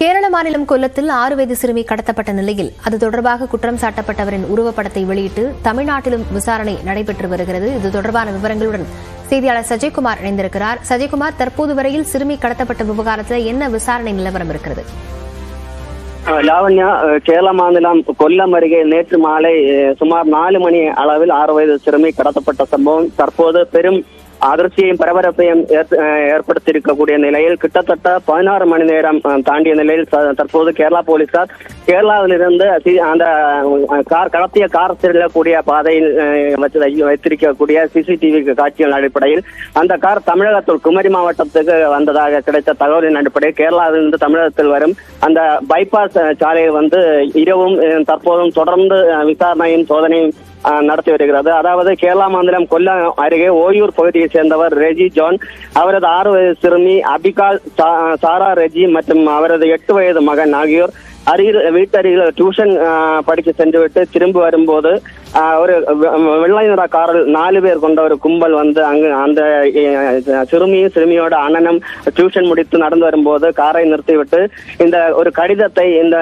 கேரள மாநிலம் கொல்லத்தில் ஆறு வயது சிறுமி கடத்தப்பட்ட நிலையில் அது தொடர்பாக குற்றம் சாட்டப்பட்டவரின் உருவப்படத்தை வெளியிட்டு தமிழ்நாட்டிலும் விசாரணை நடைபெற்று வருகிறது. இது தொடர்பான விவரங்களுடன் செய்தியாளர் சஜய்குமார் இணைந்திருக்கிறார். சஜய்குமார் தற்போது வரையில் சிறுமி கடத்தப்பட்ட விவகாரத்தில் என்ன விசாரணை நிலவரம் இருக்கிறது? லாவண்யா கேரள மாநிலம் கொல்லம் அருகே நேற்று மாலை சுமார் நாலு மணி அளவில் ஆறு வயது சிறுமி கடத்தப்பட்ட சம்பவம் தற்போது பெரும் அதிர்ச்சியையும் பரபரப்பையும் ஏற்படுத்தியிருக்கக்கூடிய நிலையில் கிட்டத்தட்ட பதினாறு மணி நேரம் தாண்டிய நிலையில் தற்போது கேரளா போலீசார் கேரளாவிலிருந்து அந்த கார் கடத்திய கார் செல்லக்கூடிய பாதையில் வச்சு வைத்திருக்கக்கூடிய சிசிடிவி காட்சிகள் அடிப்படையில் அந்த கார் தமிழகத்தில் குமரி மாவட்டத்துக்கு வந்ததாக கிடைத்த தகவலின் அடிப்படையில் கேரளாவிலிருந்து தமிழகத்தில் வரும் அந்த பைபாஸ் சாலையில் வந்து இரவும் தற்போதும் தொடர்ந்து விசாரணையும் சோதனையும் நடத்தி வருகிறது. அதாவது கேரளா மாநிலம் கொல்லம் அருகே ஓயூர் பகுதியை சேர்ந்தவர் ரெஜி ஜான் அவரது ஆறு வயது சிறுமி அபிகால் சாரா ரெஜி மற்றும் அவரது எட்டு வயது மகன் ஆகியோர் அருகில் வீட்டருகில் டியூஷன் படிக்க சென்றுவிட்டு திரும்பி வரும்போது ஒரு வெ- வெள்ளை நிற காரில் நாலு பேர் கொண்ட ஒரு கும்பல் வந்து அங்கு அந்த சிறுமியும் சிறுமியோட அண்ணனும் டியூஷன் முடித்து நடந்து வரும்போது காரை நிறுத்திவிட்டு இந்த ஒரு கடிதத்தை இந்த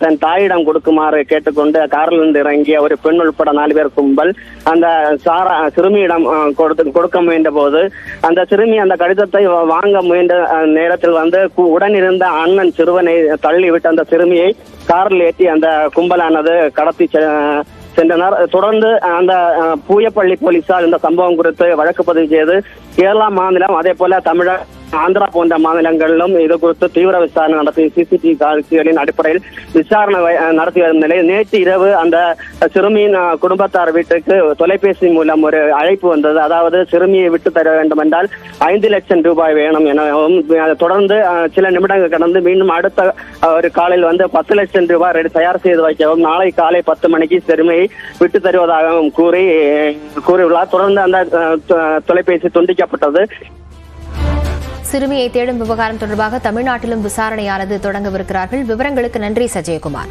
தன் தாயிடம் கொடுக்குமாறு கேட்டுக்கொண்டு காரில் இருந்து இறங்கிய ஒரு பெண் உட்பட நாலு பேர் கும்பல் அந்த சாரா சிறுமியிடம் கொடுத்து கொடுக்க முயன்ற போது அந்த சிறுமி அந்த கடிதத்தை வாங்க முயன்ற நேரத்தில் வந்து உடனிருந்த அண்ணன் சிறுவனை தள்ளிவிட்டு அந்த சிறுமியை காரில் ஏற்றி அந்த கும்பலானது கடத்தி செ- சென்றனர் தொடர்ந்து அந்த பூயப்பள்ளி போலீசார் இந்த சம்பவம் குறித்து வழக்கு பதிவு செய்து கேரளா மாநிலம் அதே போல தமிழக ஆந்திரா போன்ற மாநிலங்களிலும் இது குறித்து தீவிர விசாரணை நடத்தி சிசிடிவி காட்சிகளின் அடிப்படையில் விசாரணை வை- நடத்தி வரும் நிலையில் நேற்று இரவு அந்த சிறுமியின் குடும்பத்தார் வீட்டுக்கு தொலைபேசி மூலம் ஒரு அழைப்பு வந்தது. அதாவது சிறுமியை விட்டு தர வேண்டும் என்றால் ஐந்து லட்சம் ரூபாய் வேணும் எனவும் தொடர்ந்து சில நிமிடங்கள் கடந்து மீண்டும் அடுத்த ஒரு காலையில் வந்து பத்து லட்சம் ரூபாய் ரெடி தயார் செய்து வைக்கவும் நாளை காலை பத்து மணிக்கு சிறுமியை விட்டு தருவதாகவும் கூறி கூறியுள்ளார். தொடர்ந்து அந்த தொலைபேசி துண்டிக்கப்பட்டது. சிறுமியை தேடும் விவகாரம் தொடர்பாக தமிழ்நாட்டிலும் விசாரணையானது தொடங்கவிருக்கிறார்கள். விவரங்களுக்கு நன்றி சஜயகுமார்.